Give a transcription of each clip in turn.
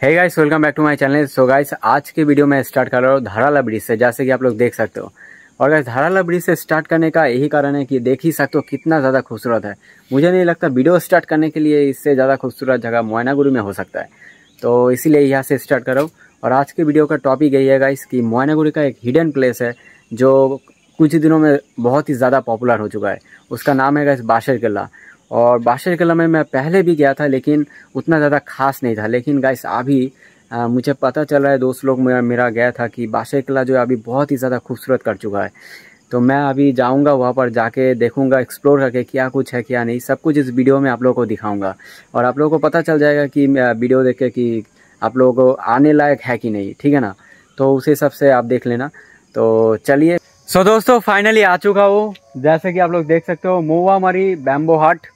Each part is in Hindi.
है guys welcome back to my channel so guys आज के वीडियो में स्टार्ट कर रहा हूँ धाराला ब्रिज से, जैसे कि आप लोग देख सकते हो। और गाइस धाराला ब्रिज से स्टार्ट करने का यही कारण है कि देख ही सकते हो कितना ज़्यादा खूबसूरत है। मुझे नहीं लगता वीडियो स्टार्ट करने के लिए इससे ज़्यादा खूबसूरत जगह मोयनागुरु में हो सकता है। तो इसीलिए यहाँ से स्टार्ट कर रहा हूँ। और आज के वीडियो का टॉपिक यही है गाइस कि मोयनागुरु का एक हिडन प्लेस है, जो कुछ दिनों में बहुत ही ज़्यादा पॉपुलर हो चुका है। उसका नाम है गाइस बाशर किला। और बाशर किला में मैं पहले भी गया था लेकिन उतना ज़्यादा खास नहीं था। लेकिन गाइस अभी आ, मुझे पता चल रहा है दोस्त लोग मेरा, मेरा गया था कि बाशर किला जो है अभी बहुत ही ज़्यादा खूबसूरत कर चुका है। तो मैं अभी जाऊँगा वहाँ पर जाके देखूँगा एक्सप्लोर करके क्या कुछ है क्या नहीं। सब कुछ इस वीडियो में आप लोगों को दिखाऊँगा। और आप लोगों को पता चल जाएगा कि वीडियो देख के कि आप लोगों को आने लायक है कि नहीं ठीक है ना? तो उस हिसाब से आप देख लेना। तो चलिए। सो दोस्तों फाइनली आ चुका हूँ। जैसे कि आप लोग देख सकते हो मोवा मरी बैम्बो हट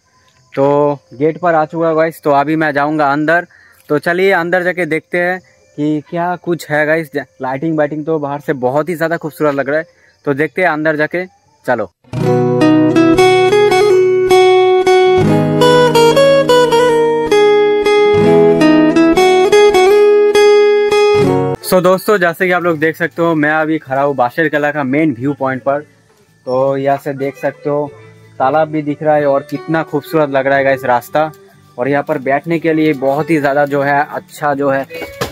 तो गेट पर आ चुका गाइस तो अभी मैं जाऊँगा अंदर। तो चलिए अंदर जाके देखते हैं कि क्या कुछ है गाइस लाइटिंग वाइटिंग तो बाहर से बहुत ही ज़्यादा खूबसूरत लग रहा है। तो देखते हैं अंदर जाके। चलो। सो दोस्तों, जैसे कि आप लोग देख सकते हो, मैं अभी खड़ा हूँ बाशर कला का मेन व्यू पॉइंट पर। तो यहाँ से देख सकते हो तालाब भी दिख रहा है और कितना खूबसूरत लग रहा है इस रास्ता। और यहाँ पर बैठने के लिए बहुत ही ज़्यादा जो है अच्छा जो है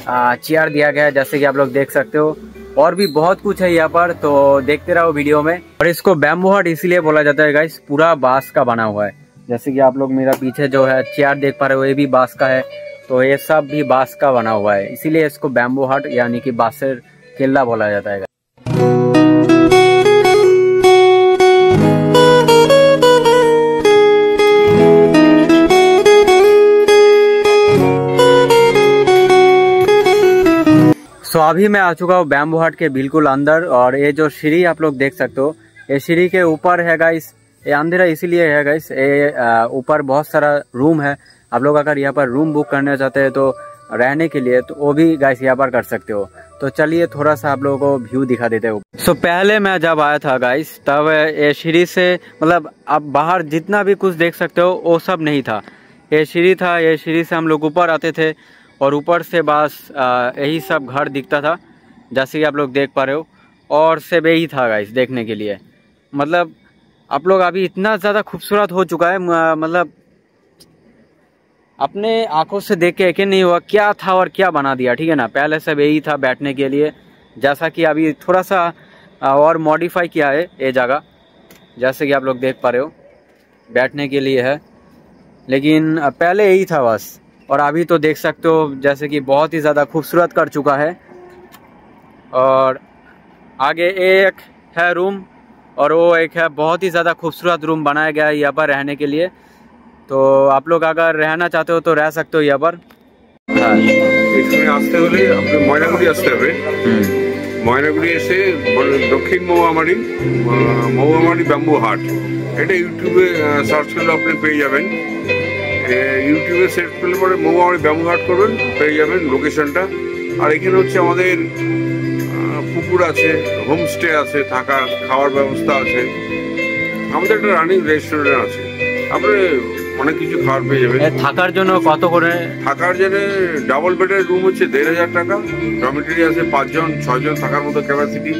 चेयर दिया गया है, जैसे कि आप लोग देख सकते हो। और भी बहुत कुछ है यहाँ पर तो देखते रहो वीडियो में। और इसको बैम्बू हट इसीलिए बोला जाता है गाइस पूरा बाँस का बना हुआ है। जैसे कि आप लोग मेरा पीछे जो है चेयर देख पा रहे हो, ये भी बाँस का है। तो ये सब भी बाँस का बना हुआ है। इसीलिए इसको बैम्बू हट यानी कि बांसर किला बोला जाता है। So, अभी मैं आ चुका हूँ बैम्बू हट के बिल्कुल अंदर और ये जो सीढ़ी आप लोग देख सकते हो ये सीढ़ी के ऊपर है गाइस ये अंधेरा इसीलिए है गाइस ये ऊपर बहुत सारा रूम है। आप लोग अगर यहाँ पर रूम बुक करना चाहते हैं तो रहने के लिए तो वो भी गाइस यहाँ पर कर सकते हो। तो चलिए थोड़ा सा आप लोगों को व्यू दिखा देते हो। सो so, पहले मैं जब आया था गाइस तब ये सीढ़ी से मतलब आप बाहर जितना भी कुछ देख सकते हो वो सब नहीं था। ये सीढ़ी था ये सीढ़ी से हम लोग ऊपर आते थे। और ऊपर से बस यही सब घर दिखता था, जैसे कि आप लोग देख पा रहे हो। और सिर्फ़ यही था गाइस देखने के लिए। मतलब आप लोग अभी इतना ज़्यादा खूबसूरत हो चुका है मतलब अपने आँखों से देख के यकीन नहीं हुआ क्या था और क्या बना दिया, ठीक है ना? पहले सब यही था बैठने के लिए। जैसा कि अभी थोड़ा सा और मॉडिफाई किया है ये जगह, जैसे कि आप लोग देख पा रहे हो, बैठने के लिए है। लेकिन पहले यही था बस। और अभी तो देख सकते हो जैसे कि बहुत ही ज़्यादा खूबसूरत कर चुका है और आगे एक है रूम और वो एक है बहुत ही ज़्यादा खूबसूरत रूम बनाया गया है यहाँ पर रहने के लिए तो आप लोग अगर रहना चाहते हो तो रह सकते हो यहाँ पर এখানে আসতে হলে আপনার ময়নাগুড়ি আসতে হবে ময়নাগুড়ি এসে দক্ষিণ মৌয়ামারি মৌয়ামারি ব্যাম্বু হাট এটা ইউটিউবে সার্চ করলে আপনি পেয়ে যাবেন ইউটিউবে সেট করলে পরে মোবাইল ব্যবহার করবেন পেয়ে যাবেন লোকেশনটা আর এখানে হচ্ছে আমাদের পুকুর আছে হোমস্টে আছে থাকার খাওয়ার ব্যবস্থা আছে। আমাদের একটা রানিং রেস্টুরেন্ট আছে। আপনি অনেক কিছু খাবার পেয়ে যাবেন। থাকার জন্য কত করে? থাকার জন্য ডাবল বেডের রুম হচ্ছে দেড় হাজার টাকা ডমিটারি আছে পাঁচজন ছয়জন থাকার মতো ক্যাপাসিটি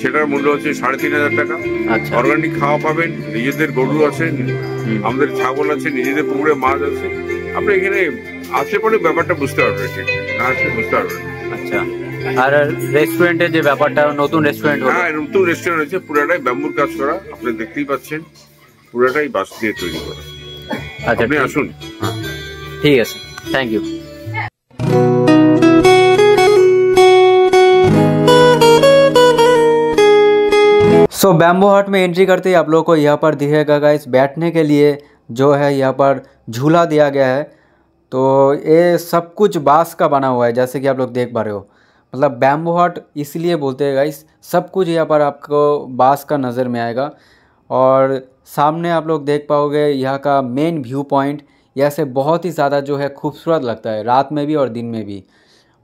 সেটার মূল্য হচ্ছে সাড়ে তিন হাজার টাকা। অর্গানিক খাওয়া পাবেন নিজেদের গরু আছে আমাদের ছাগল আছে নিজেদের পুকুরে মাছ আছে। আপনি এখানে আসলে পরে ব্যাপারটা বুঝতে পারবেন না আসলে বুঝতে পারবেন আচ্ছা। আর রেস্টুরেন্টের যে ব্যাপারটা নতুন রেস্টুরেন্ট হ্যাঁ নতুন রেস্টুরেন্ট আছে পুরাটাই ব্যাম্বুর কাজ করা। আপনি দেখতেই পাচ্ছেন পুরাটাই বাঁশ দিয়ে তৈরি করা। আচ্ছা আপনি আসুন। ঠিক আছে। Thank you so so, bamboo Haat में एंट्री करते ही आप लोगों को यहाँ पर दिखेगा गाइस बैठने के लिए जो है यहाँ पर झूला दिया गया है। तो ये सब कुछ बाँस का बना हुआ है जैसे कि आप लोग देख पा रहे हो। मतलब बैम्बो हट इसलिए बोलते हैं गाइस सब कुछ यहाँ पर आपको बाँस का नज़र में आएगा। और सामने आप लोग देख पाओगे यहाँ का मेन व्यू पॉइंट यह से बहुत ही ज़्यादा जो है खूबसूरत लगता है रात में भी और दिन में भी।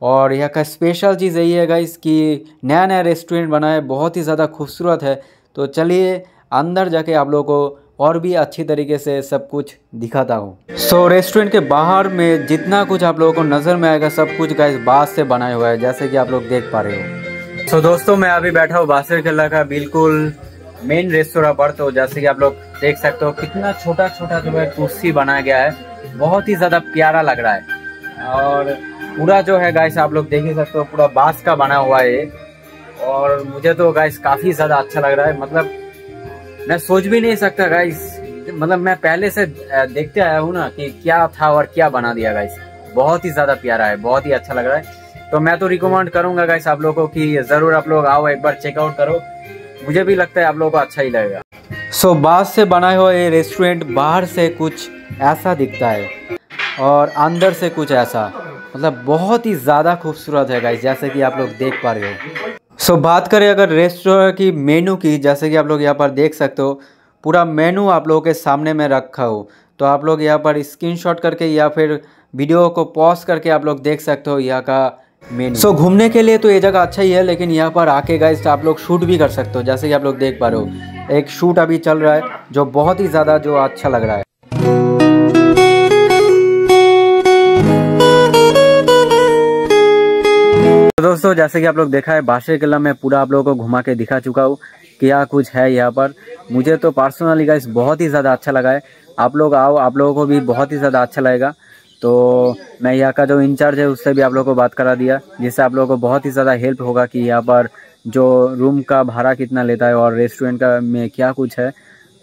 और यहाँ का स्पेशल चीज़ यही है गाइस कि नया नया रेस्टोरेंट बना है बहुत ही ज़्यादा खूबसूरत है। तो चलिए अंदर जाके आप लोगों को और भी अच्छी तरीके से सब कुछ दिखाता हूँ। सो so, रेस्टोरेंट के बाहर में जितना कुछ आप लोगों को नज़र में आएगा सब कुछ गाइस बाँस से बनाया हुआ है जैसे कि आप लोग देख पा रहे हो। सो so, दोस्तों मैं अभी बैठा हूँ बासर किला का बिल्कुल मेन रेस्टोरेंट पर। तो जैसे कि आप लोग देख सकते हो कितना छोटा छोटा जो है कुर्सी बनाया गया है बहुत ही ज़्यादा प्यारा लग रहा है। और पूरा जो है गाइस आप लोग देख ही सकते हो पूरा बाँस का बना हुआ है और मुझे तो गाइस काफ़ी ज़्यादा अच्छा लग रहा है। मतलब मैं सोच भी नहीं सकता गाइस मतलब मैं पहले से देखते आया हूँ ना कि क्या था और क्या बना दिया गाइस बहुत ही ज़्यादा प्यारा है बहुत ही अच्छा लग रहा है। तो मैं तो रिकमेंड करूँगा गाइस आप लोगों को कि ज़रूर आप लोग आओ एक बार चेकआउट करो। मुझे भी लगता है आप लोगों को अच्छा ही लगेगा। सो so, बाँस से बनाए हुआ ये रेस्टोरेंट बाहर से कुछ ऐसा दिखता है। और अंदर से कुछ ऐसा। मतलब बहुत ही ज़्यादा खूबसूरत है गाइस जैसे कि आप लोग देख पा रहे हो। सो so, बात करें अगर रेस्टोरेंट की मेनू की जैसे कि आप लोग यहाँ पर देख सकते हो पूरा मेनू आप लोगों के सामने में रखा हो। तो आप लोग यहाँ पर स्क्रीनशॉट करके या फिर वीडियो को पॉज करके आप लोग देख सकते हो यहाँ का मेन सो so, घूमने के लिए तो ये जगह अच्छा ही है लेकिन यहाँ पर आके गाइस आप लोग शूट भी कर सकते हो जैसे कि आप लोग देख पा रहे हो। एक शूट अभी चल रहा है जो बहुत ही ज़्यादा जो अच्छा लग रहा है। दोस्तों, जैसे कि आप लोग देखा है बादशाह किला में पूरा आप लोगों को घुमा के दिखा चुका हूँ, क्या कुछ है यहाँ पर। मुझे तो पर्सनली गाइस बहुत ही ज़्यादा अच्छा लगा है। आप लोग आओ, आप लोगों को भी बहुत ही ज़्यादा अच्छा लगेगा। तो मैं यहाँ का जो इंचार्ज है, उससे भी आप लोगों को बात करा दिया, जिससे आप लोगों को बहुत ही ज़्यादा हेल्प होगा कि यहाँ पर जो रूम का भाड़ा कितना लेता है और रेस्टोरेंट का में क्या कुछ है।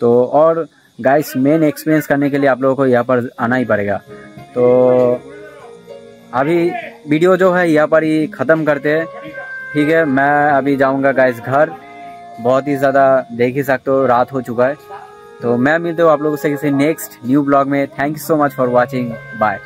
तो और गाइस मेन एक्सपीरियंस करने के लिए आप लोगों को यहाँ पर आना ही पड़ेगा। तो अभी वीडियो जो है यहाँ पर ही ख़त्म करते हैं। ठीक है, मैं अभी जाऊँगा गाइस घर। बहुत ही ज़्यादा देख ही सकते हो, रात हो चुका है। तो मैं मिलते हूँ आप लोगों से किसी नेक्स्ट न्यू ब्लॉग में। Thank you so much for watching bye